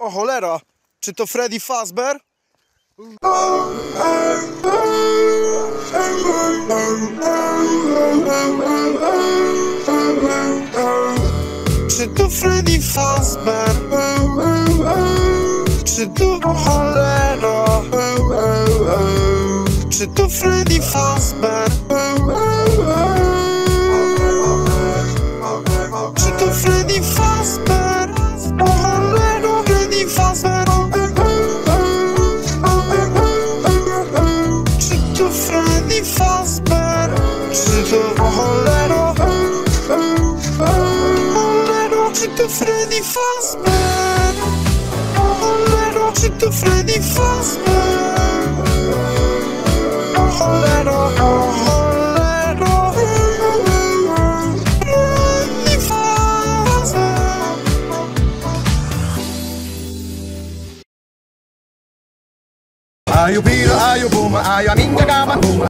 O cholera, czy to Freddy Fazbear? Czy to Freddy Fazbear? Czy to o cholera? Czy to Freddy Fazbear? Freddy Fazbear? Czy to o cholera? Cholera, czy to Freddy Fazbear? O cholera, czy to Freddy Fazbear? O cholera, o cholera Freddy Fazbear Ayo pira, ayo buma, ayo aminga gaman buma